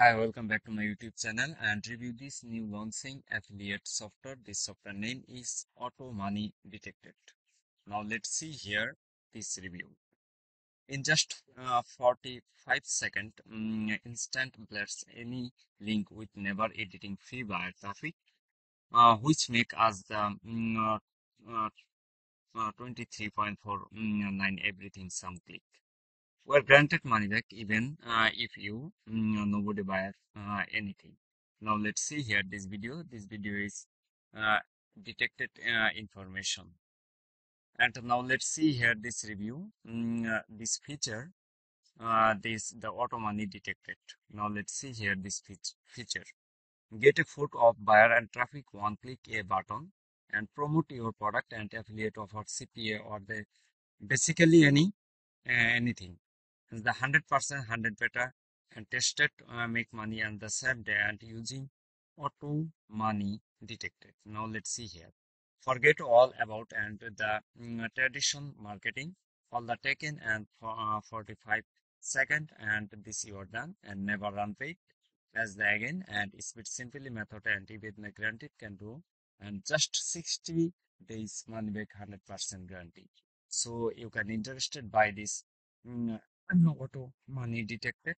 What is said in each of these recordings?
Hi, welcome back to my YouTube channel and review this new launching affiliate software. This software name is Auto Money Decoded. Now let's see here this review. In just uh, 45 second, um, instant blurs any link with never editing free buyer traffic, uh, which make us the um, uh, 23.49 everything some click were granted money back even uh, if you mm, nobody buy uh, anything. Now let's see here this video this video is uh, detected uh, information. And now let's see here this review mm, uh, this feature uh, this the auto money decoded. Now let's see here this feature. Get a photo of buyer and traffic one click a button and promote your product and affiliate offer cpa or the basically any anything the 100% 100 better and tested uh, make money on the same day and using auto money decoded. Now let's see here. Forget all about and the um, tradition marketing. All the taken and for uh, 45 second and this you are done and never run paid as the again and speed simply method and even the granted can do. And just 60 days money back 100% guarantee. So you can interested by this um, auto money decoded.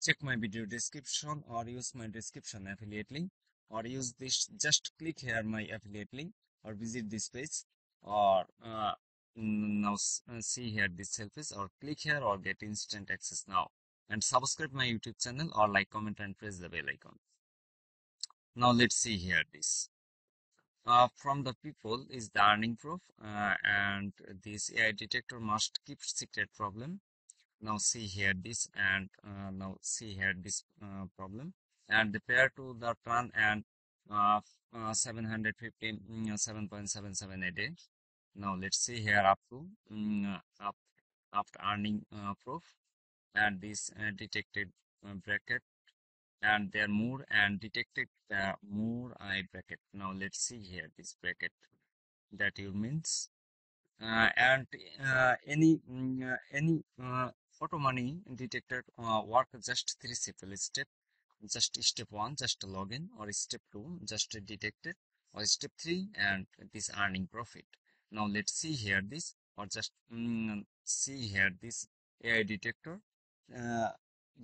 Check my video description or use my description affiliate link or use this just click here my affiliate link or visit this page or uh, now uh, see here this selfies or click here or get instant access now. And subscribe my youtube channel or like comment and press the bell icon. Now let's see here this. Uh, from the people is the earning proof uh, and this AI detector must keep secret problem now see here this and uh, now see here this uh, problem. And the pair to the turn and uh, uh 750 7.77 a. Day now let's see here up to um, up after earning uh, proof. And this uh, detected bracket. And there more and detected more i bracket. Now let's see here this bracket that you means. Uh, and uh, any mm, uh, any auto money detector uh, work just three simple step just step one just login or step two just detected or step three and this earning profit. Now let's see here this or just mm, see here this ai detector. Uh,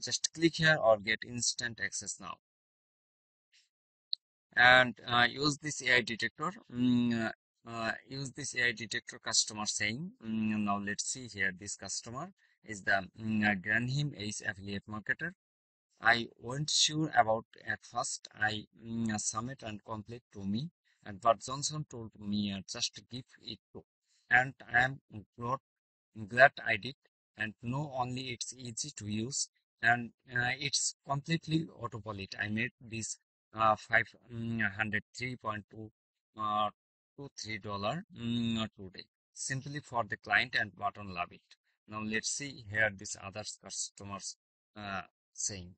just click here or get instant access now. And uh, use this ai detector. Mm, uh, use this AI detector customer saying mm, now let's see here this customer is the mm, Granham Ace affiliate marketer. I wasn't sure about at first. I mm, submit and complete to me. And but Johnson told me uh, just give it to. And I am glad, glad I did. And know only it's easy to use. And uh, it's completely autopilot. I made this uh, 503.2 uh, to three dollar mm, today simply for the client and button love it now let's see here this other customers uh, saying.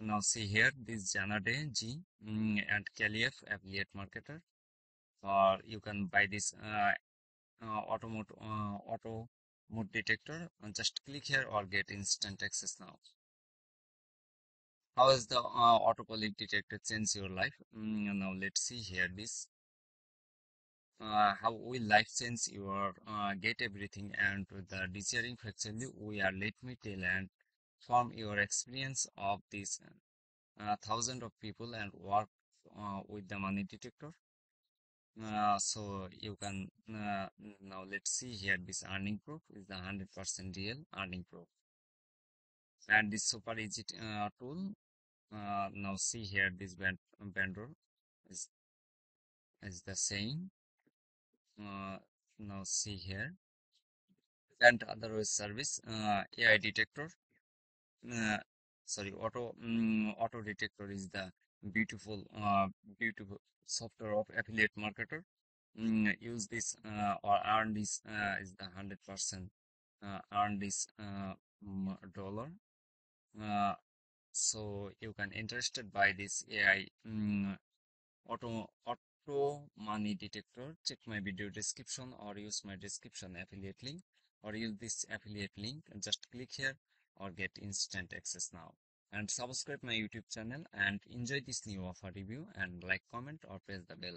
Now see here this Jana Day G and Kaliev affiliate marketer. Or you can buy this uh, uh, auto uh, auto mode detector. And just click here or get instant access now. How is the uh, autopilot detector change your life? Mm, now let's see here this uh, how we life change your uh, get everything and the desiring factually we are let me tell and from your experience of this uh, thousand of people and work uh, with the money detector. Uh, so you can uh, now let's see here this earning proof is the 100% real earning proof. And this super easy tool now see here this band, vendor is is the same uh, now see here and otherwise service uh, AI detector uh, sorry auto um, auto detector is the beautiful uh, beautiful software of affiliate marketer. Mm, use this uh, or earn this uh, is the hundred percent uh, earn this uh, dollar. Uh, so you can interested by this AI um, auto, auto pro money detector check my video description or use my description affiliate link or use this affiliate link. Just click here or get instant access now. And subscribe my youtube channel and enjoy this new offer review and like comment or press the bell icon